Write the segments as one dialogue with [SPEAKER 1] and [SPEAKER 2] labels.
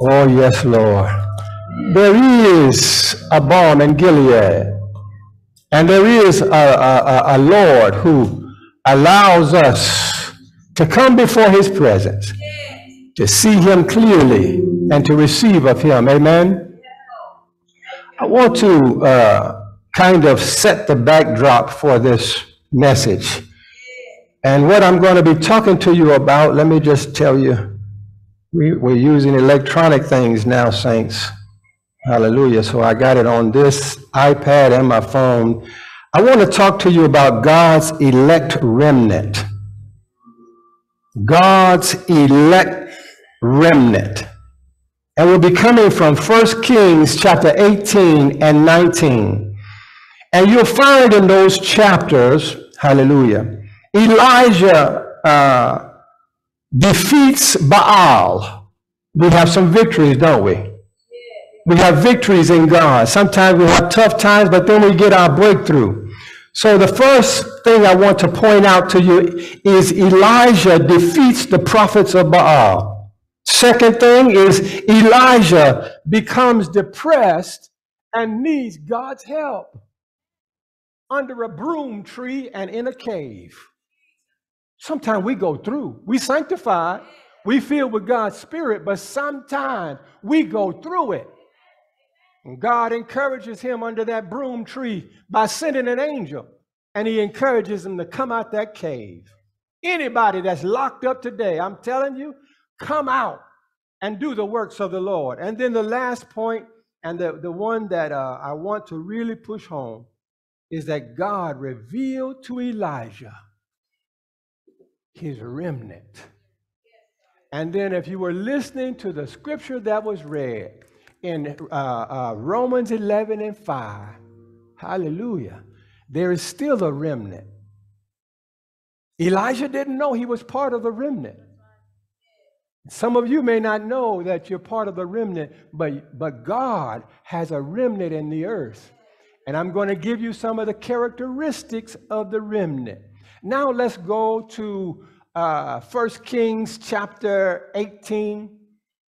[SPEAKER 1] Oh, yes, Lord. There is a balm in Gilead, and there is a, a, a Lord who allows us to come before his presence, to see him clearly, and to receive of him. Amen. I want to uh, kind of set the backdrop for this message. And what I'm going to be talking to you about, let me just tell you we, we're using electronic things now, saints. Hallelujah. So I got it on this iPad and my phone. I want to talk to you about God's elect remnant. God's elect remnant. And we'll be coming from 1 Kings chapter 18 and 19. And you'll find in those chapters, hallelujah, Elijah uh, defeats Baal, we have some victories, don't we? We have victories in God. Sometimes we have tough times, but then we get our breakthrough. So the first thing I want to point out to you is Elijah defeats the prophets of Baal. Second thing is Elijah becomes depressed and needs God's help under a broom tree and in a cave. Sometimes we go through, we sanctify, we feel with God's Spirit, but sometimes we go through it. And God encourages him under that broom tree by sending an angel, and he encourages him to come out that cave. Anybody that's locked up today, I'm telling you, come out and do the works of the Lord. And then the last point, and the, the one that uh, I want to really push home, is that God revealed to Elijah his remnant. And then, if you were listening to the scripture that was read in uh, uh, Romans 11 and 5, hallelujah, there is still a remnant. Elijah didn't know he was part of the remnant. Some of you may not know that you're part of the remnant, but, but God has a remnant in the earth. And I'm going to give you some of the characteristics of the remnant. Now let's go to uh, 1 Kings chapter 18.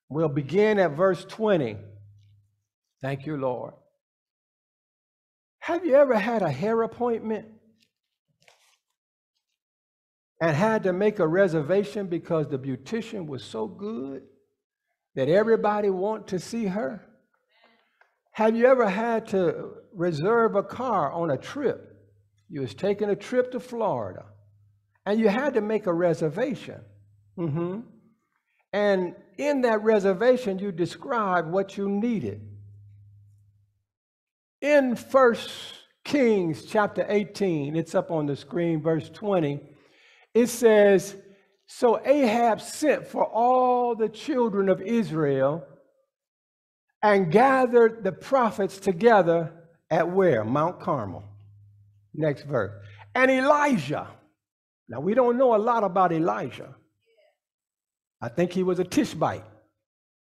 [SPEAKER 1] We'll begin at verse 20. Thank you, Lord. Have you ever had a hair appointment and had to make a reservation because the beautician was so good that everybody want to see her? Have you ever had to reserve a car on a trip you was taking a trip to Florida, and you had to make a reservation. Mm-hmm. And in that reservation, you describe what you needed. In First Kings chapter 18, it's up on the screen, verse 20, it says, So Ahab sent for all the children of Israel and gathered the prophets together at where? Mount Carmel. Next verse. And Elijah. Now, we don't know a lot about Elijah. I think he was a Tishbite.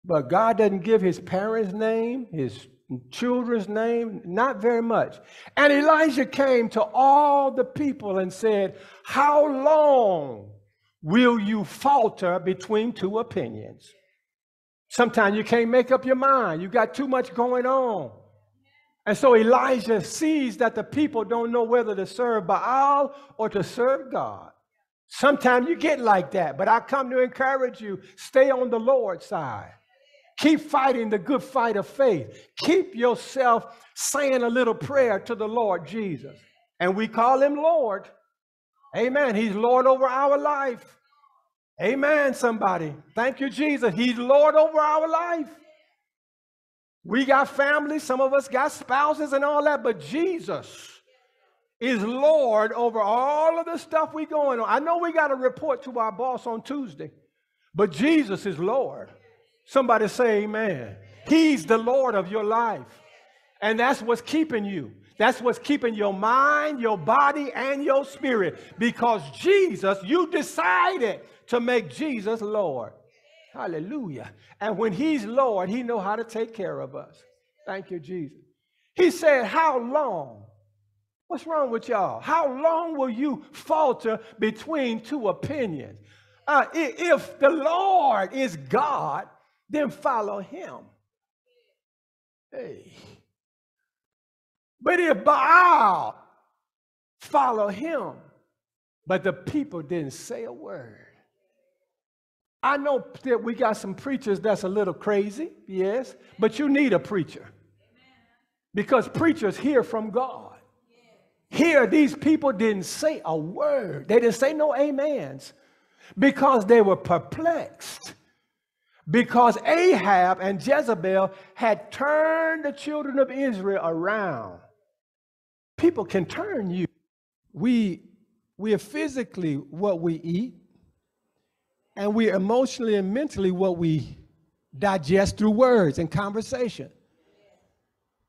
[SPEAKER 1] But God doesn't give his parents' name, his children's name, not very much. And Elijah came to all the people and said, How long will you falter between two opinions? Sometimes you can't make up your mind. You got too much going on. And so Elijah sees that the people don't know whether to serve Baal or to serve God. Sometimes you get like that, but I come to encourage you stay on the Lord's side. Keep fighting the good fight of faith. Keep yourself saying a little prayer to the Lord Jesus. And we call him Lord. Amen. He's Lord over our life. Amen, somebody. Thank you, Jesus. He's Lord over our life. We got families, some of us got spouses and all that, but Jesus is Lord over all of the stuff we going on. I know we got to report to our boss on Tuesday, but Jesus is Lord. Somebody say amen. He's the Lord of your life. And that's what's keeping you. That's what's keeping your mind, your body, and your spirit. Because Jesus, you decided to make Jesus Lord. Hallelujah. And when he's Lord, he know how to take care of us. Thank you, Jesus. He said, how long? What's wrong with y'all? How long will you falter between two opinions? Uh, if the Lord is God, then follow him. Hey. But if Baal follow him, but the people didn't say a word. I know that we got some preachers that's a little crazy, yes, but you need a preacher because preachers hear from God. Here, these people didn't say a word, they didn't say no amens because they were perplexed. Because Ahab and Jezebel had turned the children of Israel around. People can turn you. We, we are physically what we eat, and we are emotionally and mentally what we digest through words and conversation.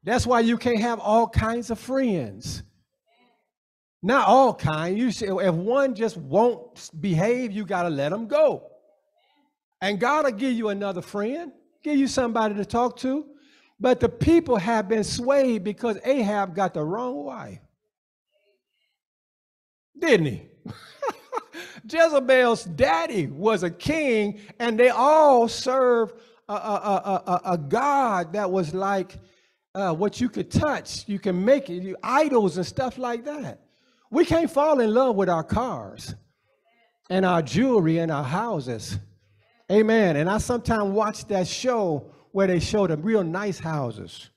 [SPEAKER 1] That's why you can't have all kinds of friends. Not all kind. You say if one just won't behave, you got to let them go. And God will give you another friend, give you somebody to talk to. But the people have been swayed because Ahab got the wrong wife. Didn't he? Jezebel's daddy was a king, and they all served a, a, a, a God that was like uh, what you could touch. You can make it, you, idols and stuff like that. We can't fall in love with our cars and our jewelry and our houses. Amen. And I sometimes watch that show where they show the real nice houses.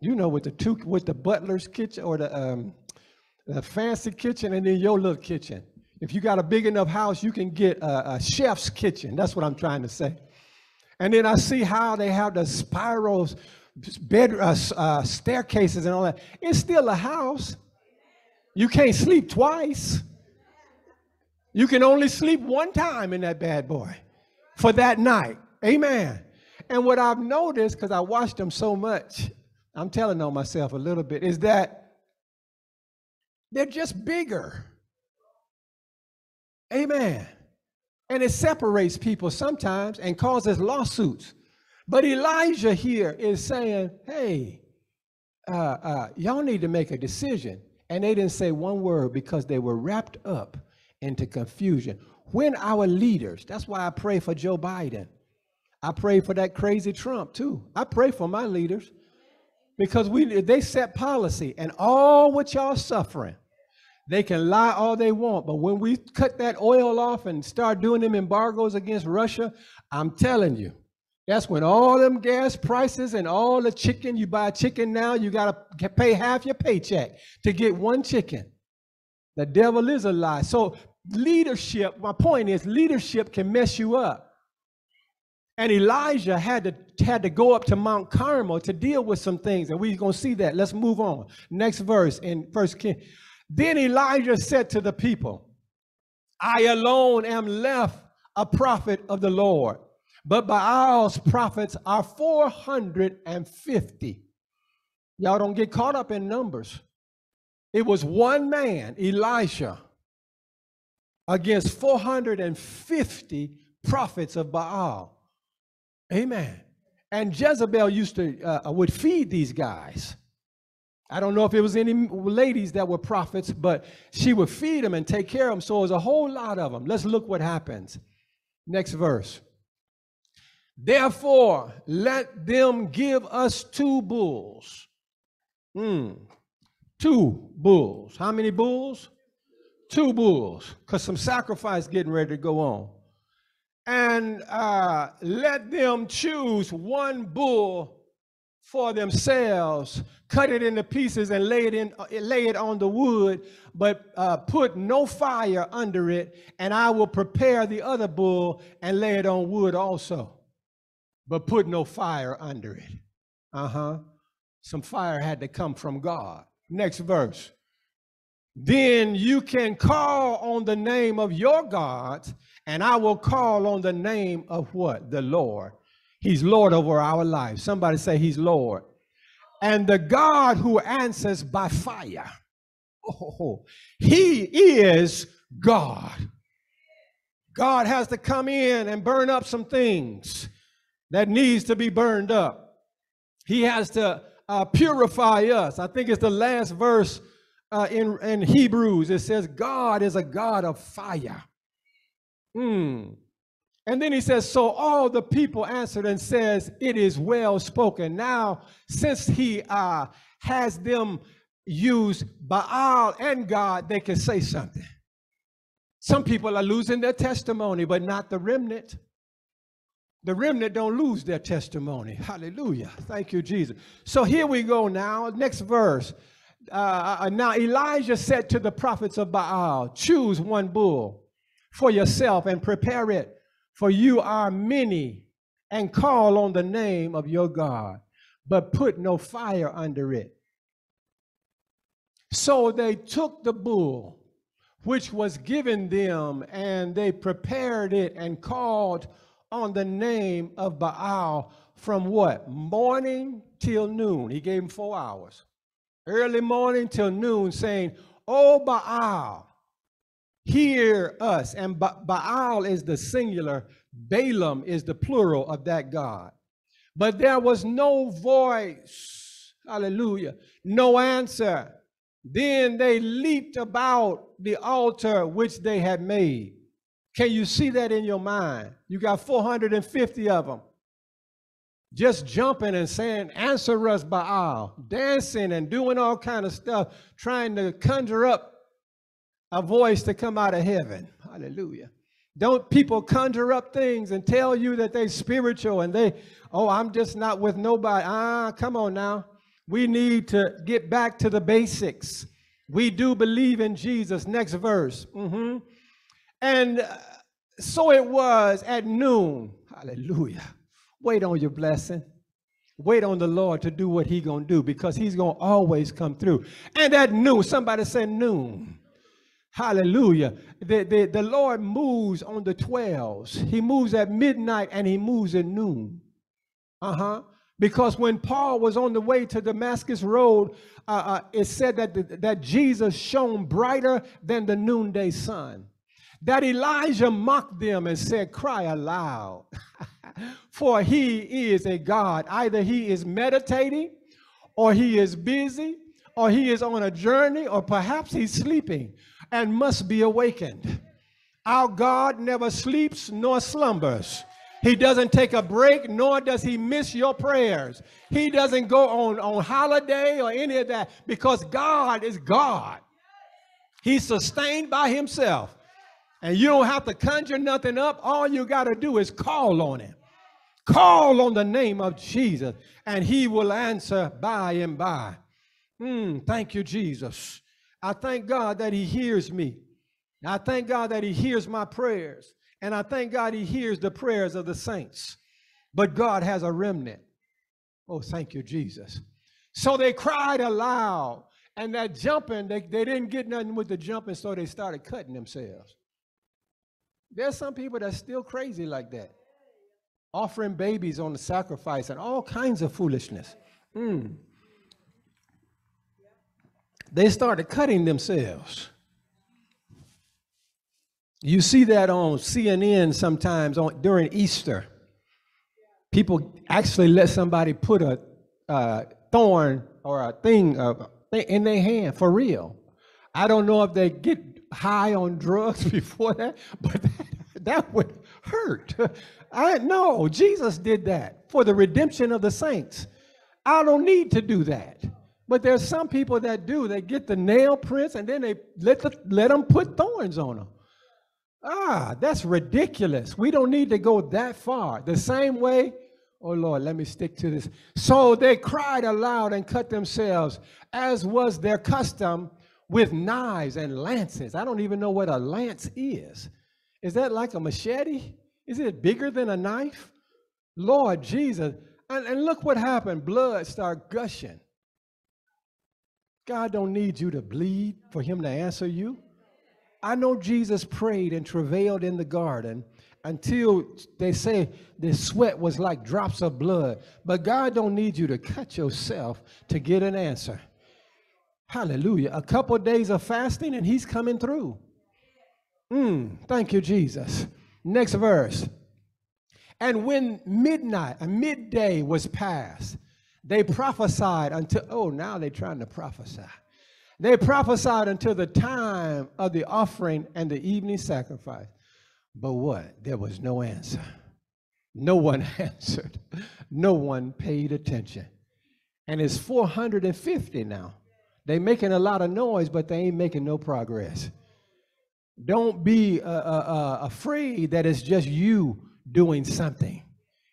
[SPEAKER 1] You know, with the two with the butler's kitchen or the um, the fancy kitchen and then your little kitchen. If you got a big enough house, you can get a, a chef's kitchen. That's what I'm trying to say. And then I see how they have the spirals, bed uh, uh, staircases and all that. It's still a house. You can't sleep twice. You can only sleep one time in that bad boy for that night. Amen. And what I've noticed, because I watched them so much, I'm telling on myself a little bit, is that they're just bigger. Amen. And it separates people sometimes and causes lawsuits. But Elijah here is saying, hey, uh, uh, y'all need to make a decision. And they didn't say one word because they were wrapped up into confusion. When our leaders, that's why I pray for Joe Biden. I pray for that crazy Trump too. I pray for my leaders because we they set policy and all what y'all suffering. They can lie all they want, but when we cut that oil off and start doing them embargoes against Russia, I'm telling you, that's when all them gas prices and all the chicken, you buy chicken now, you got to pay half your paycheck to get one chicken. The devil is a lie. So, leadership, my point is, leadership can mess you up. And Elijah had to, had to go up to Mount Carmel to deal with some things, and we're going to see that. Let's move on. Next verse in First King. Then Elijah said to the people, I alone am left a prophet of the Lord but Baal's prophets are 450. Y'all don't get caught up in numbers. It was one man, Elisha, against 450 prophets of Baal. Amen. And Jezebel used to uh, would feed these guys. I don't know if it was any ladies that were prophets, but she would feed them and take care of them. So it was a whole lot of them. Let's look what happens. Next verse. Therefore, let them give us two bulls. Hmm. Two bulls. How many bulls? Two bulls, because some sacrifice getting ready to go on. And uh, let them choose one bull for themselves, cut it into pieces and lay it in, lay it on the wood, but uh, put no fire under it. And I will prepare the other bull and lay it on wood also but put no fire under it. Uh huh. Some fire had to come from God. Next verse. Then you can call on the name of your God, and I will call on the name of what? The Lord. He's Lord over our lives. Somebody say, He's Lord. And the God who answers by fire. Oh, He is God. God has to come in and burn up some things that needs to be burned up. He has to uh, purify us. I think it's the last verse uh, in, in Hebrews. It says, God is a God of fire. Hmm. And then he says, So all the people answered and says, It is well spoken. Now, since he uh, has them use Baal and God, they can say something. Some people are losing their testimony, but not the remnant. The remnant don't lose their testimony. Hallelujah. Thank you, Jesus. So here we go now. Next verse. Uh, uh, now Elijah said to the prophets of Baal, Choose one bull for yourself and prepare it, for you are many, and call on the name of your God, but put no fire under it. So they took the bull which was given them, and they prepared it and called on the name of Baal from what? Morning till noon. He gave him four hours. Early morning till noon, saying, O Baal, hear us. And ba Baal is the singular, Baalim is the plural of that God. But there was no voice, hallelujah, no answer. Then they leaped about the altar which they had made. Can you see that in your mind? You got 450 of them just jumping and saying, answer us Baal, dancing and doing all kind of stuff, trying to conjure up a voice to come out of heaven. Hallelujah. Don't people conjure up things and tell you that they're spiritual and they, oh, I'm just not with nobody. Ah, come on now. We need to get back to the basics. We do believe in Jesus. Next verse. Mm -hmm. And uh, so it was at noon. Hallelujah. Wait on your blessing. Wait on the Lord to do what he going to do because he's going to always come through. And at noon, somebody said noon. Hallelujah. The, the, the Lord moves on the 12s. He moves at midnight and he moves at noon. Uh-huh. Because when Paul was on the way to Damascus Road, uh, uh, it said that, the, that Jesus shone brighter than the noonday sun that Elijah mocked them and said, Cry aloud, for he is a God. Either he is meditating, or he is busy, or he is on a journey, or perhaps he's sleeping and must be awakened. Our God never sleeps nor slumbers. He doesn't take a break, nor does he miss your prayers. He doesn't go on, on holiday or any of that because God is God. He's sustained by himself. And you don't have to conjure nothing up. All you got to do is call on him. Call on the name of Jesus, and he will answer by and by. Mm, thank you, Jesus. I thank God that he hears me. I thank God that he hears my prayers. And I thank God he hears the prayers of the saints. But God has a remnant. Oh, thank you, Jesus. So they cried aloud. And that jumping, they, they didn't get nothing with the jumping, so they started cutting themselves. There's some people that's still crazy like that, offering babies on the sacrifice and all kinds of foolishness. Mm. They started cutting themselves. You see that on CNN sometimes on, during Easter. People actually let somebody put a uh, thorn or a thing uh, in their hand for real. I don't know if they get high on drugs before that, but that, that would hurt. I know Jesus did that for the redemption of the saints. I don't need to do that. But there's some people that do. They get the nail prints and then they let, the, let them put thorns on them. Ah, that's ridiculous. We don't need to go that far. The same way, oh Lord, let me stick to this. So they cried aloud and cut themselves, as was their custom with knives and lances. I don't even know what a lance is. Is that like a machete? Is it bigger than a knife? Lord Jesus. And, and look what happened. Blood start gushing. God don't need you to bleed for him to answer you. I know Jesus prayed and travailed in the garden until they say the sweat was like drops of blood. But God don't need you to cut yourself to get an answer. Hallelujah. A couple of days of fasting and he's coming through. Mm, thank you, Jesus. Next verse. And when midnight, a midday was past, they prophesied until, oh, now they're trying to prophesy. They prophesied until the time of the offering and the evening sacrifice. But what? There was no answer. No one answered. No one paid attention. And it's 450 now. They making a lot of noise, but they ain't making no progress. Don't be uh, uh, uh, afraid that it's just you doing something.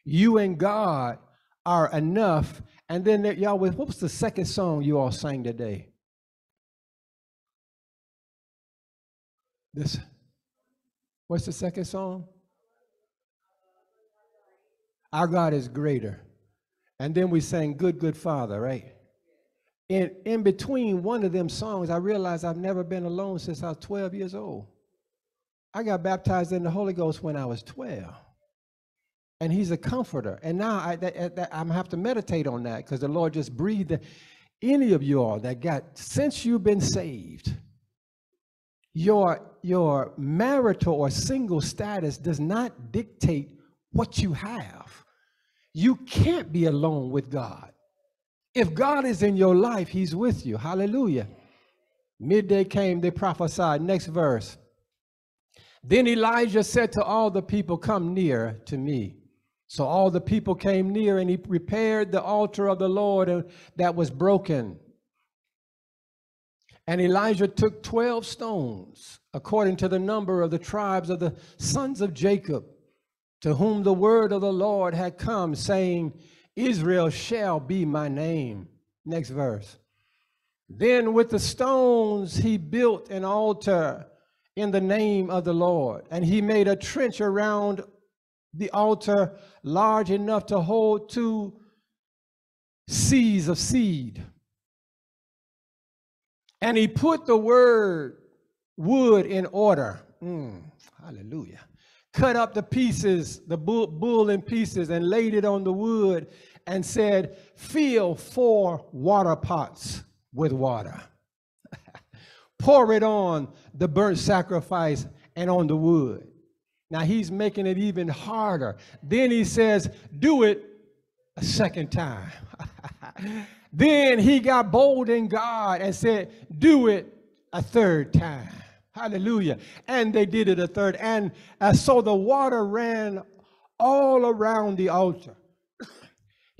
[SPEAKER 1] You and God are enough. And then there, y'all, what was the second song you all sang today? This. What's the second song? Our God is greater. And then we sang Good, Good Father, right? In, in between one of them songs, I realized I've never been alone since I was 12 years old. I got baptized in the Holy Ghost when I was 12. And he's a comforter. And now I, that, that, I'm have to meditate on that because the Lord just breathed. Any of you all that got, since you've been saved, your, your marital or single status does not dictate what you have. You can't be alone with God. If God is in your life, He's with you. Hallelujah. Midday came, they prophesied. Next verse. Then Elijah said to all the people, Come near to me. So all the people came near, and he repaired the altar of the Lord that was broken and Elijah took 12 stones, according to the number of the tribes of the sons of Jacob, to whom the word of the Lord had come, saying, Israel shall be my name. Next verse. Then with the stones he built an altar in the name of the Lord, and he made a trench around the altar large enough to hold two seahs of seed. And he put the word wood in order. Mm, hallelujah. Cut up the pieces, the bull, bull in pieces, and laid it on the wood and said, Fill four water pots with water. Pour it on the burnt sacrifice and on the wood. Now he's making it even harder. Then he says, Do it a second time. Then he got bold in God and said, Do it a third time. Hallelujah. And they did it a third. And uh, so the water ran all around the altar.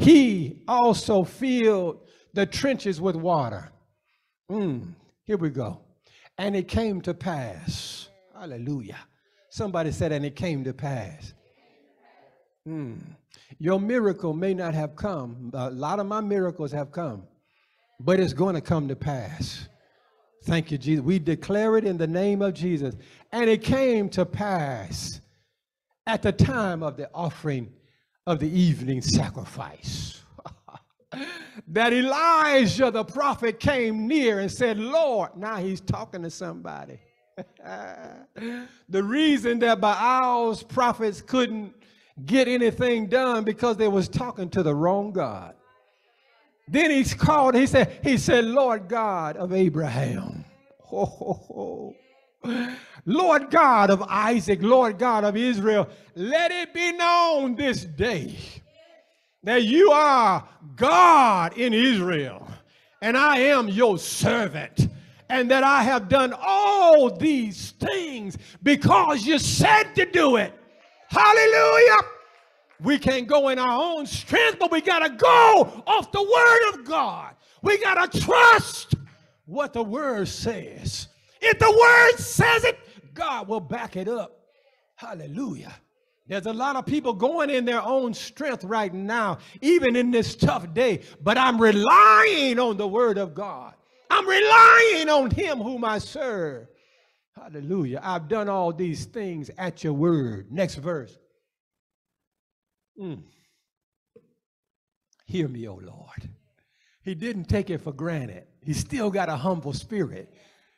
[SPEAKER 1] He also filled the trenches with water. Mm, here we go. And it came to pass. Hallelujah. Somebody said, and it came to pass. Mm. Your miracle may not have come. A lot of my miracles have come, but it's going to come to pass. Thank you, Jesus. We declare it in the name of Jesus. And it came to pass at the time of the offering of the evening sacrifice that Elijah the prophet came near and said, Lord, now he's talking to somebody. the reason that Baal's prophets couldn't get anything done because they was talking to the wrong God. Then he's called, he said, he said, Lord God of Abraham. Oh, Lord God of Isaac, Lord God of Israel, let it be known this day that you are God in Israel, and I am your servant, and that I have done all these things because you said to do it. Hallelujah. We can't go in our own strength, but we got to go off the word of God. We got to trust what the word says. If the word says it, God will back it up. Hallelujah. There's a lot of people going in their own strength right now, even in this tough day, but I'm relying on the word of God. I'm relying on him whom I serve. Hallelujah. I've done all these things at your word. Next verse. Mm. Hear me, O Lord. He didn't take it for granted. He still got a humble spirit.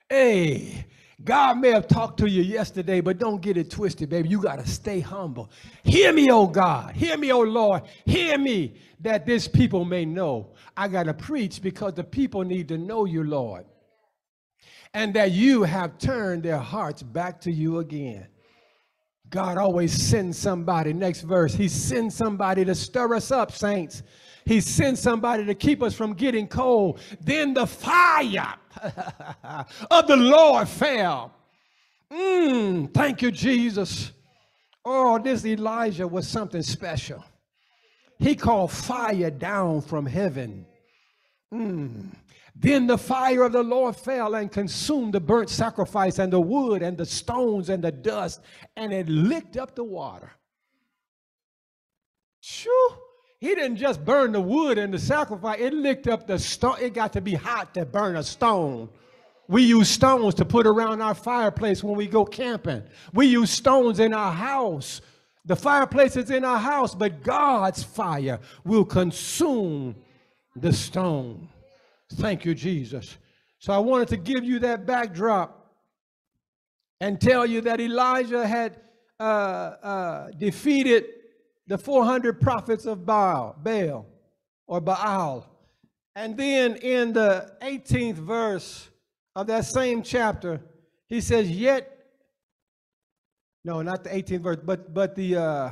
[SPEAKER 1] Hey, God may have talked to you yesterday, but don't get it twisted, baby. You got to stay humble. Hear me, oh God. Hear me, oh Lord. Hear me that this people may know. I got to preach because the people need to know you, Lord and that you have turned their hearts back to you again. God always sends somebody. Next verse, He sends somebody to stir us up, saints. He sends somebody to keep us from getting cold. Then the fire of the Lord fell. Mm, thank you, Jesus.
[SPEAKER 2] Oh, this Elijah was something special. He called fire down from heaven. Mm. Then the fire of the Lord fell and consumed the burnt sacrifice and the wood and the stones and the dust, and it licked up the water. Shoo! He didn't just burn the wood and the sacrifice, it licked up the stone. It got to be hot to burn a stone. We use stones to put around our fireplace when we go camping. We use stones in our house. The fireplace is in our house, but God's fire will consume the stone. Thank you, Jesus. So I wanted to give you that backdrop and tell you that Elijah had uh, uh, defeated the 400 prophets of Baal, Baal or Baal. And then in the 18th verse of that same chapter, he says, Yet, no, not the 18th verse, but but the uh,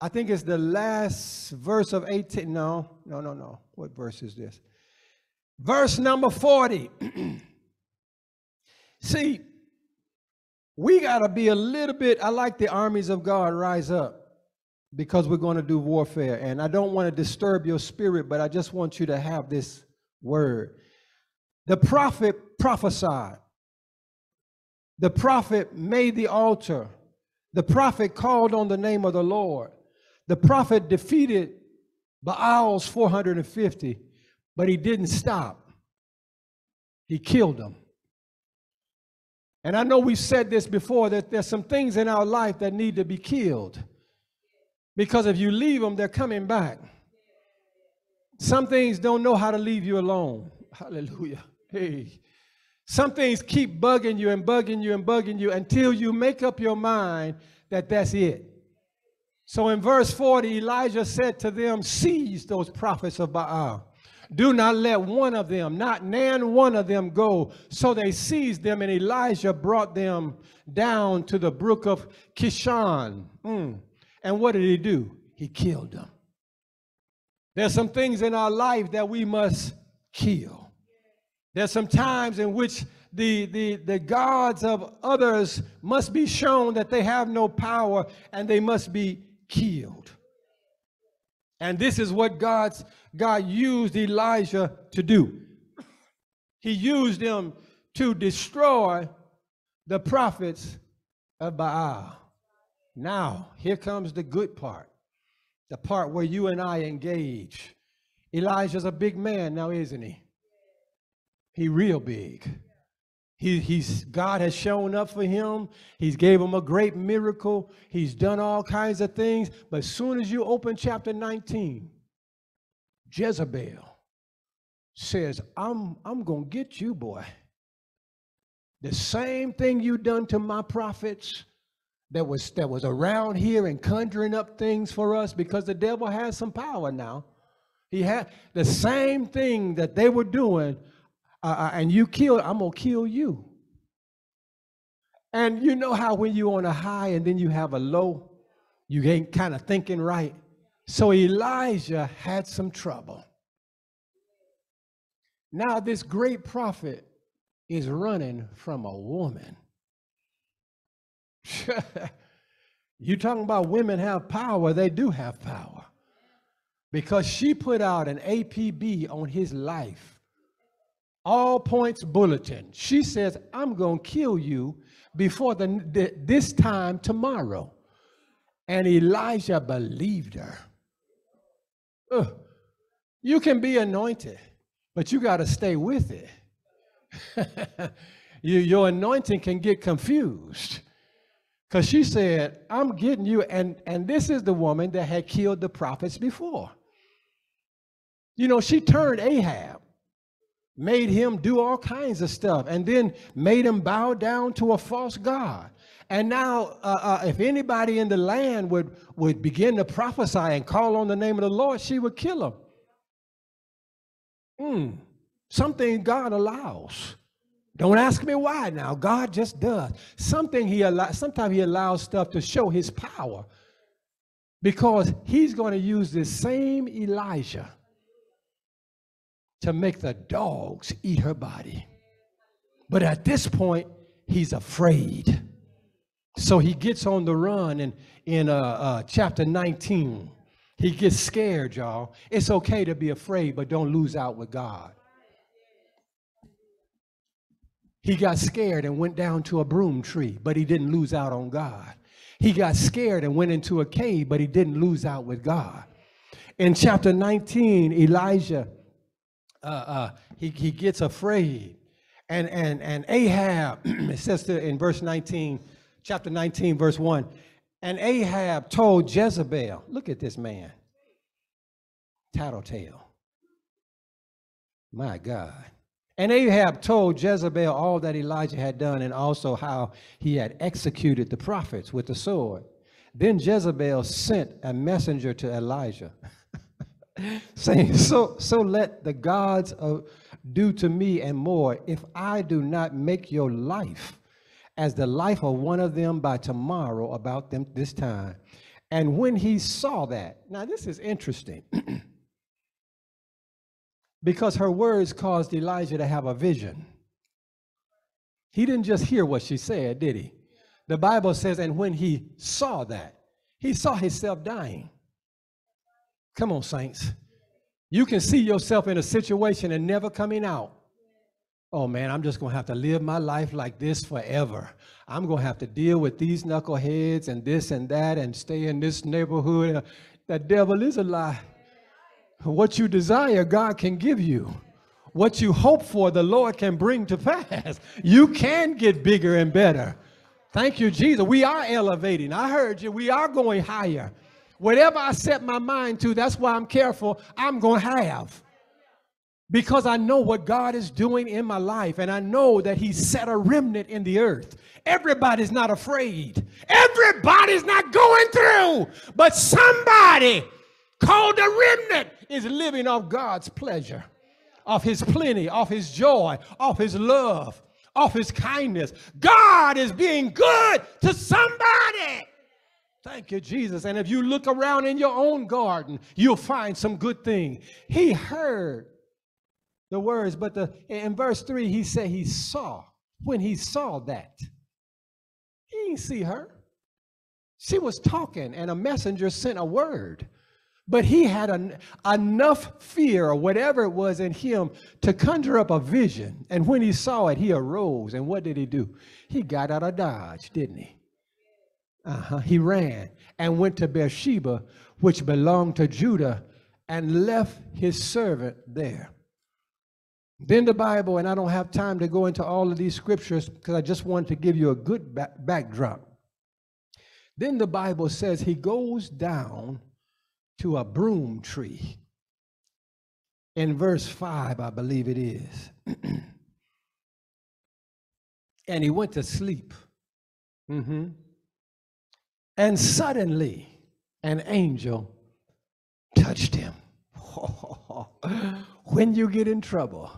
[SPEAKER 2] I think it's the last verse of 18. No, no, no, no. What verse is this? Verse number 40. See, we got to be a little bit, I like the armies of God rise up because we're going to do warfare. And I don't want to disturb your spirit, but I just want you to have this word. The prophet prophesied. The prophet made the altar. The prophet called on the name of the Lord. The prophet defeated Baal's 450, but he didn't stop. He killed them. And I know we've said this before that there's some things in our life that need to be killed. Because if you leave them, they're coming back. Some things don't know how to leave you alone. Hallelujah. Hey. Some things keep bugging you and bugging you and bugging you until you make up your mind that that's it. So in verse 40, Elijah said to them, Seize those prophets of Baal do not let one of them, not nan one of them go. So they seized them, and Elijah brought them down to the brook of Kishon. Mm. And what did he do? He killed them. There's some things in our life that we must kill. There's some times in which the, the, the gods of others must be shown that they have no power and they must be killed. And this is what God's God used Elijah to do. He used him to destroy the prophets of Baal. Now, here comes the good part, the part where you and I engage. Elijah's a big man now, isn't he? He real big. He, he's God has shown up for him. He's gave him a great miracle. He's done all kinds of things. But as soon as you open chapter 19, Jezebel says, I'm, I'm going to get you, boy. The same thing you done to my prophets that was, that was around here and conjuring up things for us because the devil has some power now. He had the same thing that they were doing, uh, uh and you kill, I'm going to kill you. And you know how when you're on a high and then you have a low, you ain't kind of thinking right. So Elijah had some trouble. Now, this great prophet is running from a woman. you talking about women have power, they do have power. Because she put out an APB on his life. All points bulletin. She says, I'm going to kill you before the, this time tomorrow. And Elijah believed her. Uh, you can be anointed, but you got to stay with it. you, your anointing can get confused. Because she said, I'm getting you. And, and this is the woman that had killed the prophets before. You know, she turned Ahab, made him do all kinds of stuff, and then made him bow down to a false God. And now, uh, uh, if anybody in the land would, would begin to prophesy and call on the name of the Lord, she would kill him. Mm, something God allows. Don't ask me why now. God just does. Something he allows, sometimes he allows stuff to show his power. Because he's going to use this same Elijah to make the dogs eat her body. But at this point, he's afraid. So he gets on the run and in uh, uh, chapter 19. He gets scared, y'all. It's okay to be afraid, but don't lose out with God. He got scared and went down to a broom tree, but he didn't lose out on God. He got scared and went into a cave, but he didn't lose out with God. In chapter 19, Elijah, uh, uh, he, he gets afraid. And, and, and Ahab, it says to, in verse 19, chapter 19, verse 1, and Ahab told Jezebel, look at this man, tattletale. My God. And Ahab told Jezebel all that Elijah had done and also how he had executed the prophets with the sword. Then Jezebel sent a messenger to Elijah, saying, so, so let the gods of, do to me and more if I do not make your life as the life of one of them by tomorrow about them this time. And when he saw that, now this is interesting. because her words caused Elijah to have a vision. He didn't just hear what she said, did he? The Bible says, and when he saw that, he saw himself dying. Come on, saints. You can see yourself in a situation and never coming out oh man, I'm just going to have to live my life like this forever. I'm going to have to deal with these knuckleheads and this and that and stay in this neighborhood. Uh, the devil is a lie. What you desire, God can give you. What you hope for, the Lord can bring to pass. You can get bigger and better. Thank you, Jesus. We are elevating. I heard you. We are going higher. Whatever I set my mind to, that's why I'm careful. I'm going to have because I know what God is doing in my life and I know that He set a remnant in the earth. Everybody's not afraid, everybody's not going through, but somebody called a remnant is living off God's pleasure, off His plenty, off His joy, off His love, off His kindness. God is being good to somebody. Thank you, Jesus. And if you look around in your own garden, you'll find some good thing. He heard the words, but the in verse 3, he said he saw. When he saw that, he didn't see her. She was talking, and a messenger sent a word. But he had an, enough fear or whatever it was in him to conjure up a vision. And when he saw it, he arose. And what did he do? He got out of Dodge, didn't he? Uh-huh. He ran and went to Beersheba, which belonged to Judah, and left his servant there. Then the Bible, and I don't have time to go into all of these scriptures because I just wanted to give you a good backdrop. Then the Bible says he goes down to a broom tree. In verse 5, I believe it is. and he went to sleep. Mm-hmm. And suddenly, an angel touched him. when you get in trouble,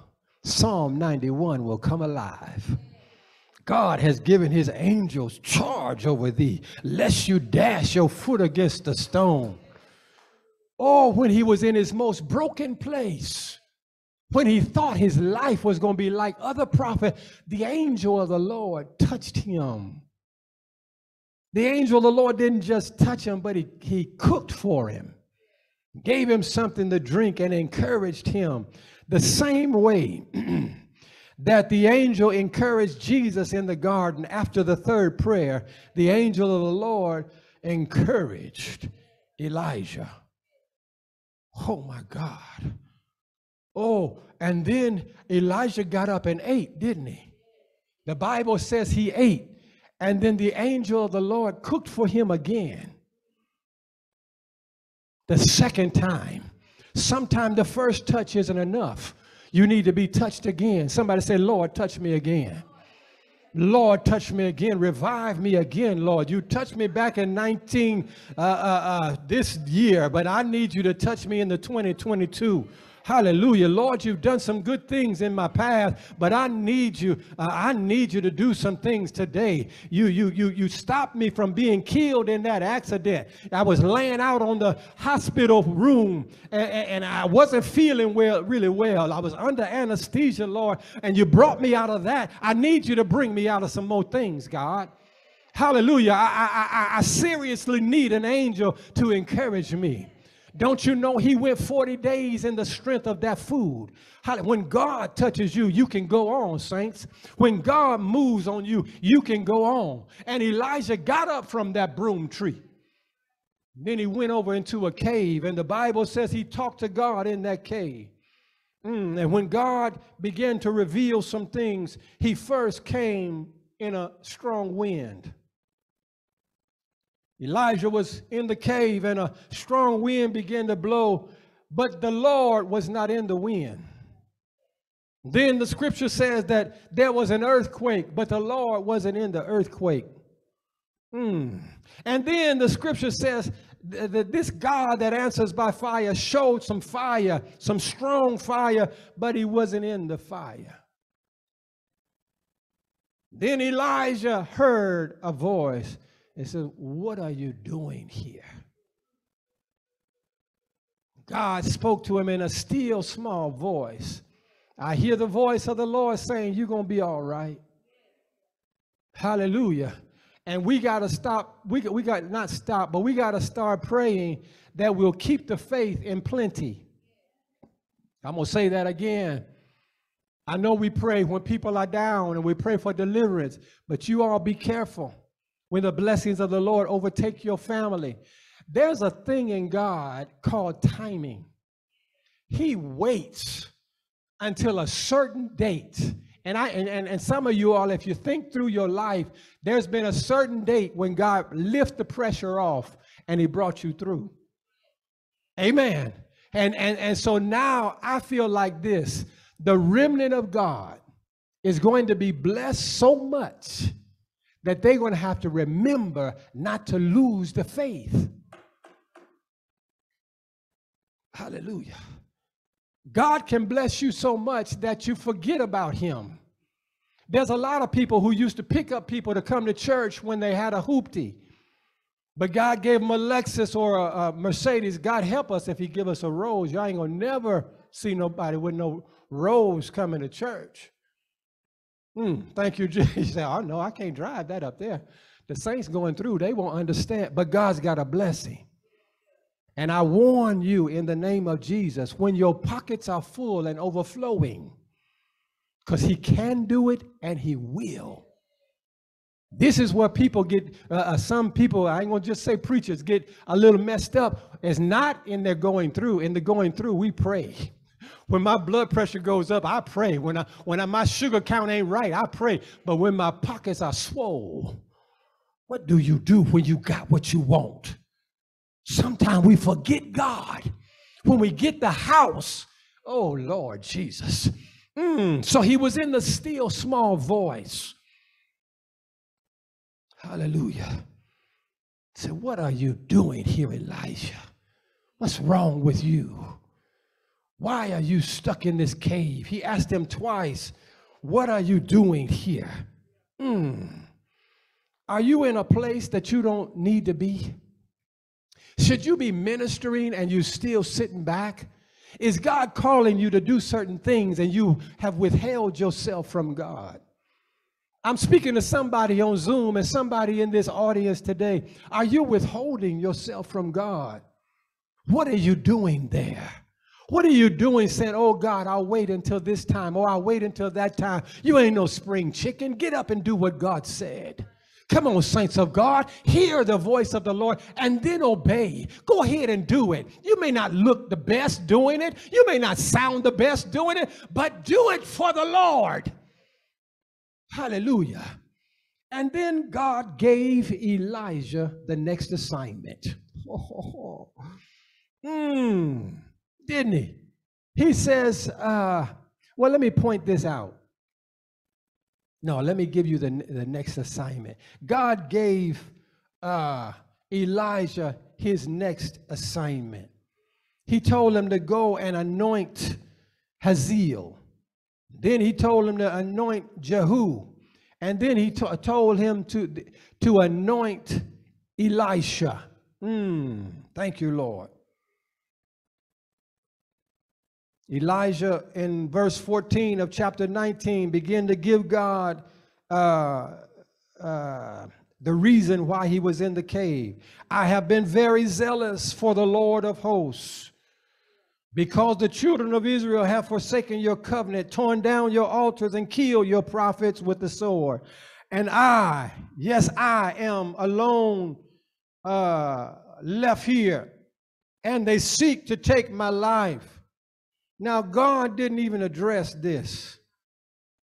[SPEAKER 2] Psalm 91 will come alive. God has given his angels charge over thee, lest you dash your foot against a stone. Or oh, when he was in his most broken place, when he thought his life was going to be like other prophets, the angel of the Lord touched him. The angel of the Lord didn't just touch him, but he, he cooked for him, gave him something to drink, and encouraged him. The same way that the angel encouraged Jesus in the garden after the third prayer, the angel of the Lord encouraged Elijah. Oh my God. Oh, and then Elijah got up and ate, didn't he? The Bible says he ate, and then the angel of the Lord cooked for him again. The second time. Sometimes the first touch isn't enough. You need to be touched again. Somebody say, Lord, touch me again. Lord, touch me again. Revive me again, Lord. You touched me back in 19 uh, uh, uh, this year, but I need you to touch me in the 2022. Hallelujah. Lord, you've done some good things in my path, but I need you. Uh, I need you to do some things today. You, you, you, you stopped me from being killed in that accident. I was laying out on the hospital room and, and I wasn't feeling well, really well. I was under anesthesia, Lord, and you brought me out of that. I need you to bring me out of some more things, God. Hallelujah. I, I, I, I seriously need an angel to encourage me. Don't you know he went 40 days in the strength of that food? When God touches you, you can go on, saints. When God moves on you, you can go on. And Elijah got up from that broom tree. Then he went over into a cave, and the Bible says he talked to God in that cave. Mm, and when God began to reveal some things, he first came in a strong wind. Elijah was in the cave and a strong wind began to blow, but the Lord was not in the wind. Then the scripture says that there was an earthquake, but the Lord wasn't in the earthquake. Hmm. And then the scripture says that this God that answers by fire showed some fire, some strong fire, but he wasn't in the fire. Then Elijah heard a voice and said, What are you doing here? God spoke to him in a still small voice. I hear the voice of the Lord saying, You're going to be all right. Hallelujah. And we got to stop, we, we got not stop, but we got to start praying that we'll keep the faith in plenty. I'm going to say that again. I know we pray when people are down and we pray for deliverance, but you all be careful when the blessings of the Lord overtake your family. There's a thing in God called timing. He waits until a certain date. And I and, and, and some of you all, if you think through your life, there's been a certain date when God lifted the pressure off and he brought you through. Amen. And and and so now I feel like this the remnant of God is going to be blessed so much that they're going to have to remember not to lose the faith. Hallelujah. God can bless you so much that you forget about Him. There's a lot of people who used to pick up people to come to church when they had a hoopty. But God gave them a Lexus or a, a Mercedes. God help us if He give us a rose. Y'all ain't gonna never see nobody with no rose coming to church. Hmm, thank you, Jesus. You say, oh no, I can't drive that up there. The saints going through, they won't understand. But God's got a blessing. And I warn you in the name of Jesus, when your pockets are full and overflowing, because he can do it and he will. This is where people get, uh, uh, some people, I ain't gonna just say preachers, get a little messed up. It's not in their going through. In the going through, we pray. When my blood pressure goes up, I pray. When, I, when I, my sugar count ain't right, I pray. But when my pockets are swole, what do you do when you got what you want? Sometimes we forget God. When we get the house, oh Lord Jesus. Mm, so he was in the still small voice. Hallelujah. Said, What are you doing here, Elijah? What's wrong with you? Why are you stuck in this cave? He asked them twice, What are you doing here? Mm. Are you in a place that you don't need to be? Should you be ministering and you still sitting back? Is God calling you to do certain things and you have withheld yourself from God? I'm speaking to somebody on Zoom and somebody in this audience today. Are you withholding yourself from God? What are you doing there? What are you doing saying, oh God, I'll wait until this time or I'll wait until that time? You ain't no spring chicken. Get up and do what God said. Come on, saints of God, hear the voice of the Lord and then obey. Go ahead and do it. You may not look the best doing it, you may not sound the best doing it, but do it for the Lord. Hallelujah. And then God gave Elijah the next assignment. Oh, hmm, didn't he? He says, uh, well, let me point this out. No, let me give you the, the next assignment. God gave uh, Elijah his next assignment. He told him to go and anoint Hazael. Then he told him to anoint Jehu. And then he told him to, to anoint Elisha. Mm, thank you, Lord. Elijah in verse 14 of chapter 19 began to give God uh, uh, the reason why he was in the cave. I have been very zealous for the Lord of hosts. Because the children of Israel have forsaken your covenant, torn down your altars, and killed your prophets with the sword. And I, yes, I am alone uh, left here, and they seek to take my life. Now, God didn't even address this.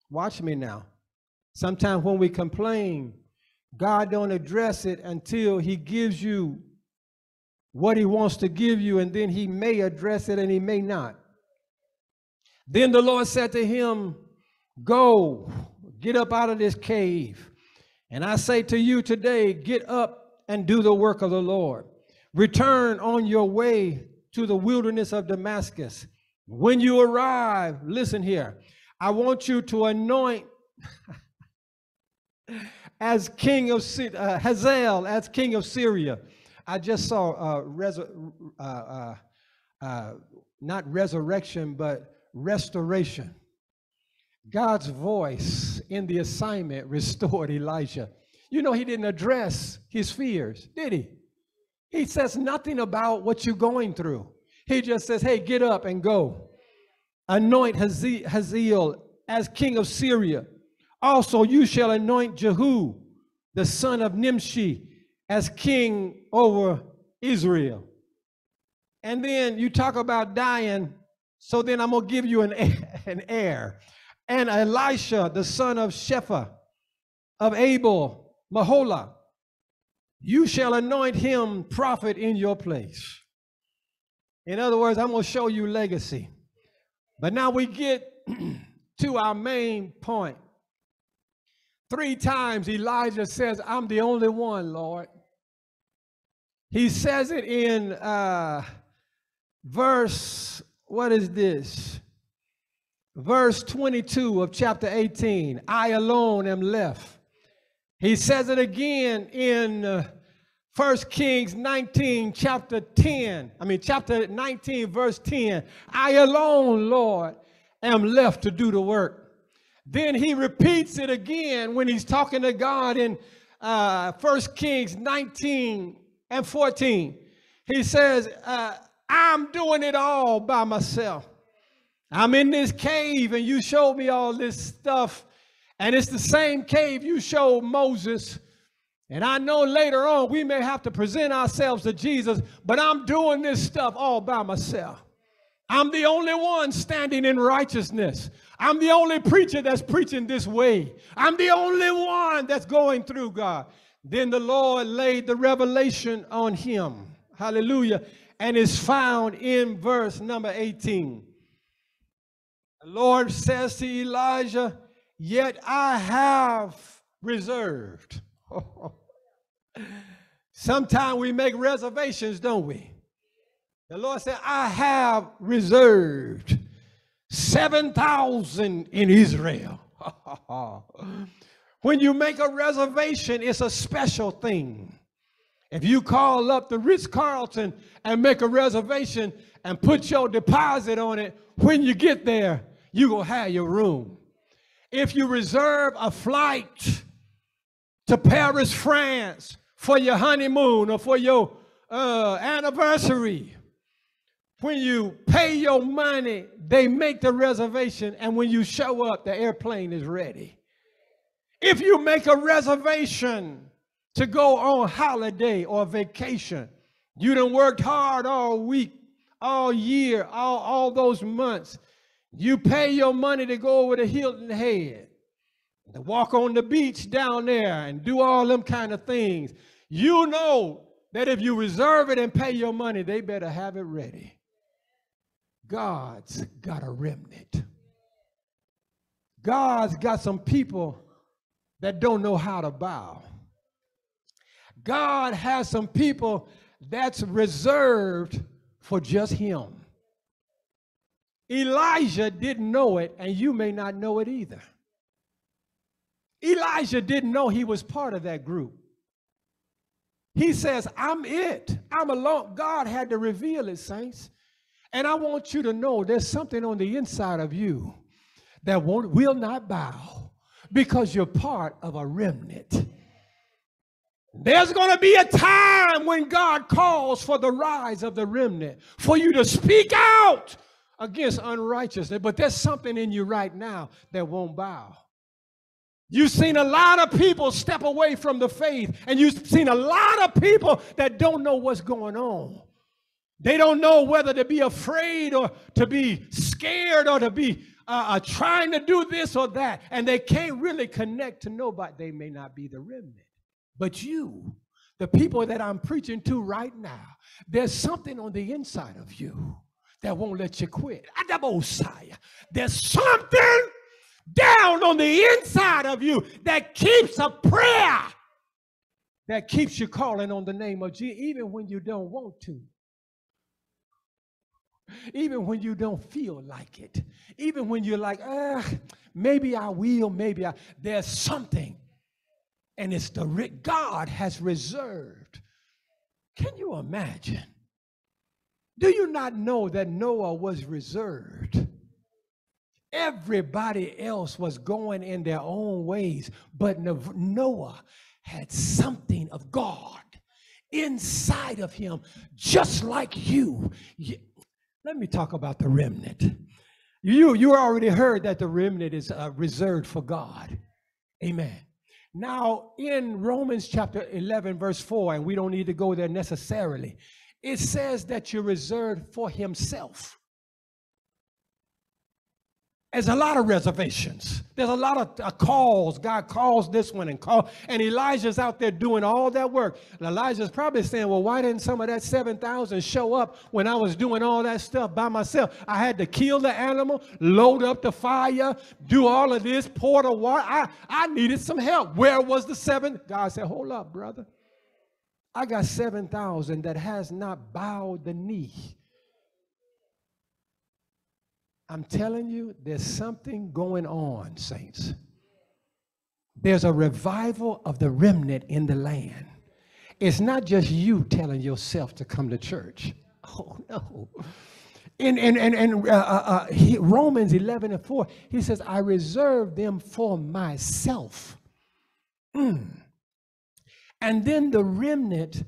[SPEAKER 2] Watch me now. Sometimes when we complain, God don't address it until he gives you what he wants to give you, and then he may address it and he may not. Then the Lord said to him, Go, get up out of this cave. And I say to you today, get up and do the work of the Lord. Return on your way to the wilderness of Damascus. When you arrive, listen here, I want you to anoint as king of uh, Hazael, as king of Syria. I just saw uh, uh, uh, uh, not resurrection, but restoration. God's voice in the assignment restored Elijah. You know, he didn't address his fears, did he? He says nothing about what you're going through. He just says, hey, get up and go. Anoint Hazael as king of Syria. Also, you shall anoint Jehu, the son of Nimshi, as king over Israel. And then you talk about dying, so then I'm going to give you an, an heir. And Elisha, the son of Shepha, of Abel, Meholah, you shall anoint him prophet in your place. In other words, I'm going to show you legacy. But now we get to our main point. Three times Elijah says, I'm the only one, Lord. He says it in uh, verse, what is this? Verse 22 of chapter 18 I alone am left. He says it again in uh, 1 Kings 19, chapter 10. I mean, chapter 19, verse 10. I alone, Lord, am left to do the work. Then he repeats it again when he's talking to God in uh, 1 Kings 19, and 14. He says, uh, I'm doing it all by myself. I'm in this cave and you showed me all this stuff. And it's the same cave you showed Moses. And I know later on we may have to present ourselves to Jesus, but I'm doing this stuff all by myself. I'm the only one standing in righteousness. I'm the only preacher that's preaching this way. I'm the only one that's going through God. Then the Lord laid the revelation on him. Hallelujah. And is found in verse number 18. The Lord says to Elijah, Yet I have reserved. Sometimes we make reservations, don't we? The Lord said, I have reserved 7,000 in Israel. When you make a reservation, it's a special thing. If you call up the Ritz Carlton and make a reservation and put your deposit on it, when you get there, going to have your room. If you reserve a flight to Paris, France for your honeymoon or for your uh, anniversary, when you pay your money, they make the reservation, and when you show up, the airplane is ready. If you make a reservation to go on holiday or vacation, you done worked hard all week, all year, all, all those months. You pay your money to go over to Hilton Head, to walk on the beach down there and do all them kind of things. You know that if you reserve it and pay your money, they better have it ready. God's got a remnant. God's got some people that don't know how to bow. God has some people that's reserved for just him. Elijah didn't know it, and you may not know it either. Elijah didn't know he was part of that group. He says, I'm it. I'm alone. God had to reveal it, saints. And I want you to know there's something on the inside of you that won't, will not bow because you're part of a remnant. There's going to be a time when God calls for the rise of the remnant, for you to speak out against unrighteousness. But there's something in you right now that won't bow. You've seen a lot of people step away from the faith, and you've seen a lot of people that don't know what's going on. They don't know whether to be afraid or to be scared or to be uh, uh, trying to do this or that, and they can't really connect to nobody. They may not be the remnant. But you, the people that I'm preaching to right now, there's something on the inside of you that won't let you quit. There's something down on the inside of you that keeps a prayer, that keeps you calling on the name of Jesus, even when you don't want to. Even when you don't feel like it. Even when you're like, ah, maybe I will, maybe I. There's something and it's the God has reserved. Can you imagine? Do you not know that Noah was reserved? Everybody else was going in their own ways, but Noah had something of God inside of him, just like you. Let me talk about the remnant. You, you already heard that the remnant is uh, reserved for God. Amen. Now, in Romans chapter 11, verse 4, and we don't need to go there necessarily, it says that you're reserved for Himself. There's a lot of reservations. There's a lot of uh, calls. God calls this one and call, and Elijah's out there doing all that work. And Elijah's probably saying, "Well, why didn't some of that seven thousand show up when I was doing all that stuff by myself? I had to kill the animal, load up the fire, do all of this, pour the water. I I needed some help. Where was the seven? God said, "Hold up, brother. I got seven thousand that has not bowed the knee." I'm telling you, there's something going on, saints. There's a revival of the remnant in the land. It's not just you telling yourself to come to church. Oh, no. In, in, in, in uh, uh, uh he, Romans 11 and 4, he says, I reserve them for myself. Mm. And then the remnant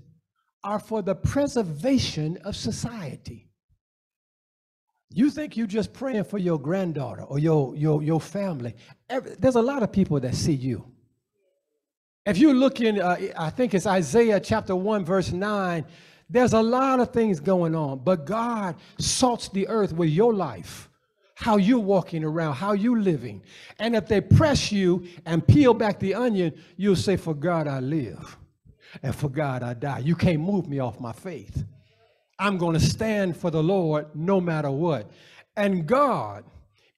[SPEAKER 2] are for the preservation of society. You think you're just praying for your granddaughter or your, your, your family. Every, there's a lot of people that see you. If you look in, uh, I think it's Isaiah chapter 1, verse 9, there's a lot of things going on, but God salts the earth with your life, how you're walking around, how you're living. And if they press you and peel back the onion, you'll say, For God I live, and for God I die. You can't move me off my faith. I'm going to stand for the Lord no matter what. And God,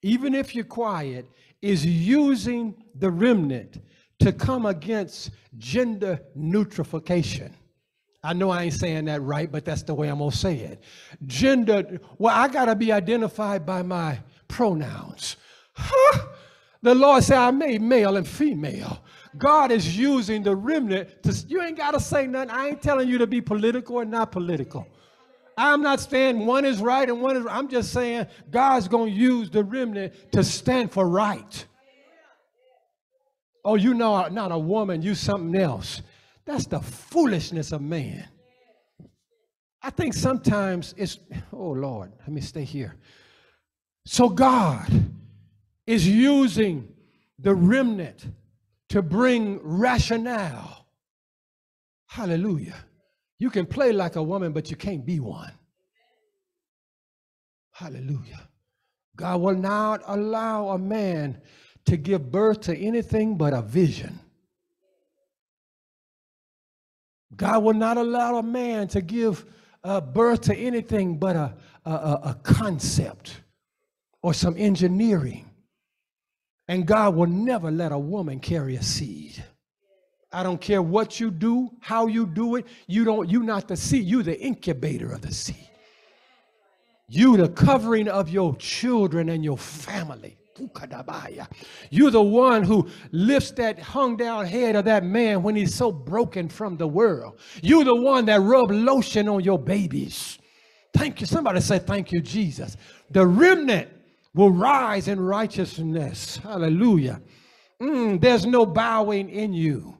[SPEAKER 2] even if you're quiet, is using the remnant to come against gender neutrification. I know I ain't saying that right, but that's the way I'm going to say it. Gender, well, I got to be identified by my pronouns. Huh? The Lord said, I made male and female. God is using the remnant to, you ain't got to say nothing. I ain't telling you to be political or not political. I'm not saying one is right and one is I'm just saying God's going to use the remnant to stand for right. Oh, you know, not a woman, you something else. That's the foolishness of man. I think sometimes it's, oh Lord, let me stay here. So God is using the remnant to bring rationale. Hallelujah you can play like a woman, but you can't be one. Hallelujah. God will not allow a man to give birth to anything but a vision. God will not allow a man to give uh, birth to anything but a, a, a concept or some engineering. And God will never let a woman carry a seed. I don't care what you do, how you do it. You don't, you're not the seed, you're the incubator of the seed. You the covering of your children and your family. You're the one who lifts that hung down head of that man when he's so broken from the world. You're the one that rub lotion on your babies. Thank you. Somebody say, Thank you, Jesus. The remnant will rise in righteousness. Hallelujah. Mm, there's no bowing in you.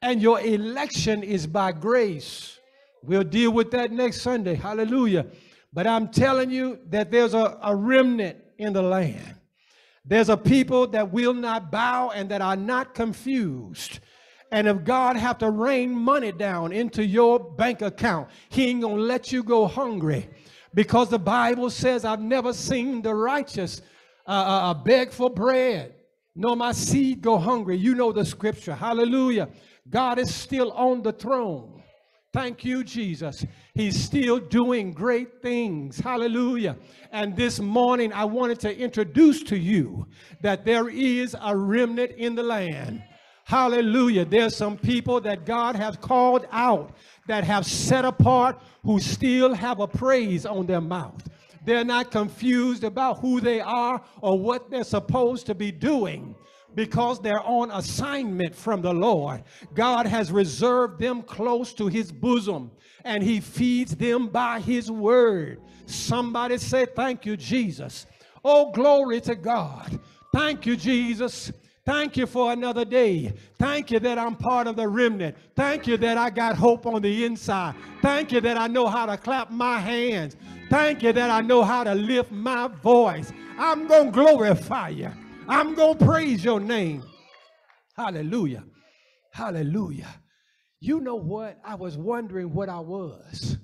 [SPEAKER 2] And your election is by grace. We'll deal with that next Sunday. Hallelujah. But I'm telling you that there's a, a remnant in the land. There's a people that will not bow and that are not confused. And if God have to rain money down into your bank account, he ain't gonna let you go hungry. Because the Bible says, I've never seen the righteous uh, uh, uh, beg for bread, nor my seed go hungry. You know the scripture. Hallelujah. God is still on the throne. Thank you, Jesus. He's still doing great things. Hallelujah. And this morning, I wanted to introduce to you that there is a remnant in the land. Hallelujah. There's some people that God has called out that have set apart who still have a praise on their mouth. They're not confused about who they are or what they're supposed to be doing because they're on assignment from the Lord. God has reserved them close to his bosom and he feeds them by his word. Somebody say, Thank you, Jesus. Oh, glory to God. Thank you, Jesus. Thank you for another day. Thank you that I'm part of the remnant. Thank you that I got hope on the inside. Thank you that I know how to clap my hands. Thank you that I know how to lift my voice. I'm going to glorify you. I'm going to praise your name. Hallelujah. Hallelujah. You know what? I was wondering what I was.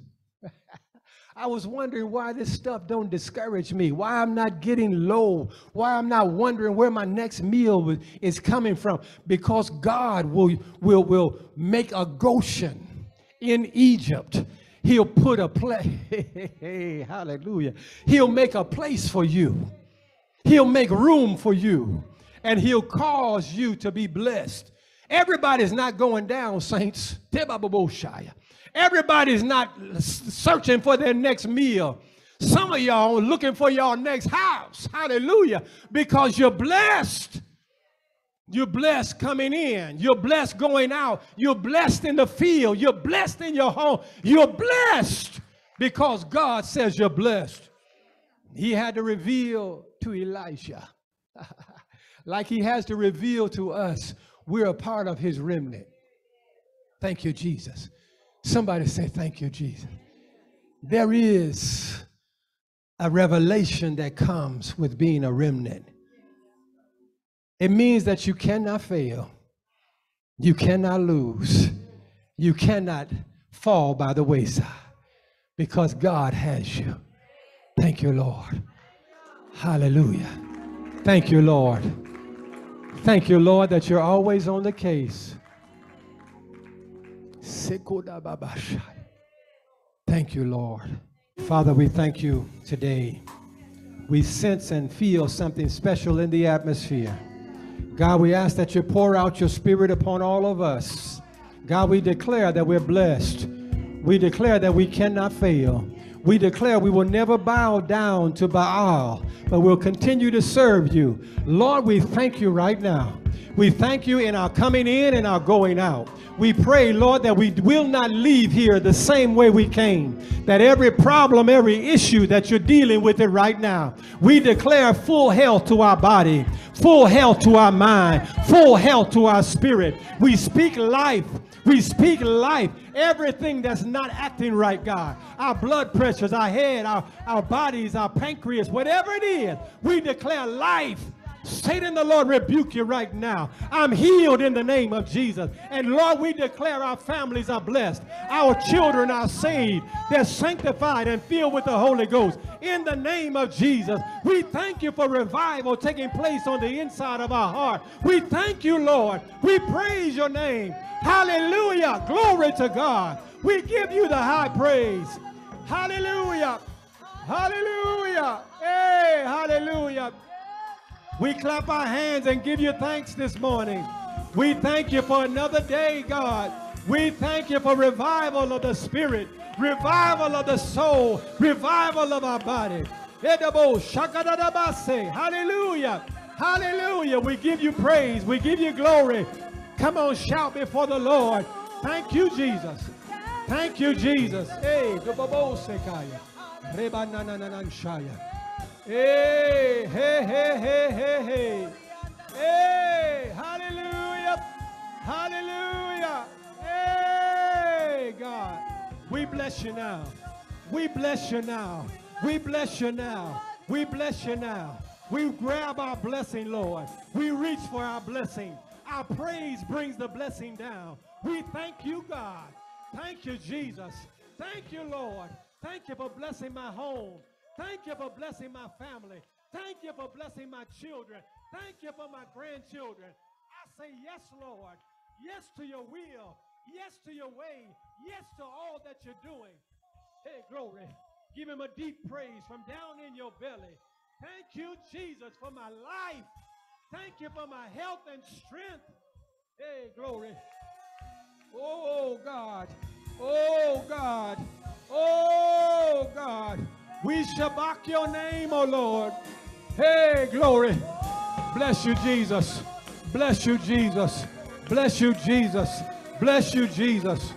[SPEAKER 2] I was wondering why this stuff don't discourage me, why I'm not getting low, why I'm not wondering where my next meal is coming from. Because God will, will, will make a Goshen in Egypt. He'll put a place, hallelujah. He'll make a place for you. He'll make room for you. And he'll cause you to be blessed. Everybody's not going down, saints. Everybody's not searching for their next meal. Some of y'all looking for your next house. Hallelujah. Because you're blessed. You're blessed coming in. You're blessed going out. You're blessed in the field. You're blessed in your home. You're blessed because God says you're blessed. He had to reveal to Elijah, like he has to reveal to us, we're a part of his remnant. Thank you, Jesus. Somebody say, Thank you, Jesus. There is a revelation that comes with being a remnant. It means that you cannot fail, you cannot lose, you cannot fall by the wayside because God has you. Thank you, Lord. Hallelujah. Thank you, Lord. Thank you, Lord, that you're always on the case. Thank you, Lord. Father, we thank you today. We sense and feel something special in the atmosphere. God, we ask that you pour out your spirit upon all of us. God, we declare that we're blessed. We declare that we cannot fail. We declare we will never bow down to Baal, but we'll continue to serve you. Lord, we thank you right now. We thank you in our coming in and our going out. We pray, Lord, that we will not leave here the same way we came. That every problem, every issue that you're dealing with it right now, we declare full health to our body, full health to our mind, full health to our spirit. We speak life. We speak life. Everything that's not acting right, God. Our blood pressures, our head, our, our bodies, our pancreas, whatever it is, we declare life Satan, the Lord rebuke you right now. I'm healed in the name of Jesus. And Lord, we declare our families are blessed. Our children are saved. They're sanctified and filled with the Holy Ghost. In the name of Jesus, we thank you for revival taking place on the inside of our heart. We thank you, Lord. We praise your name. Hallelujah. Glory to God. We give you the high praise. Hallelujah. Hallelujah. Hey, hallelujah. We clap our hands and give you thanks this morning. We thank you for another day, God. We thank you for revival of the spirit, revival of the soul, revival of our body. Hallelujah. Hallelujah. We give you praise. We give you glory. Come on, shout before the Lord. Thank you, Jesus. Thank you, Jesus. Hey, Hey, hey, hey, hey, hey, hey. Hey, hallelujah. Hallelujah. Hey, God. We bless you now. We bless you now. We bless you now. We bless you now. We grab our blessing, Lord. We reach for our blessing. Our praise brings the blessing down. We thank you, God. Thank you, Jesus. Thank you, Lord. Thank you for blessing my home. Thank you for blessing my family. Thank you for blessing my children. Thank you for my grandchildren. I say yes, Lord. Yes to your will. Yes to your way. Yes to all that you're doing. Hey, glory. Give him a deep praise from down in your belly. Thank you, Jesus, for my life. Thank you for my health and strength. Hey, glory. Oh, God. Oh, God. Oh, God. We shabach your name, oh Lord. Hey, glory. Bless you, Jesus. Bless you, Jesus. Bless you, Jesus. Bless you, Jesus.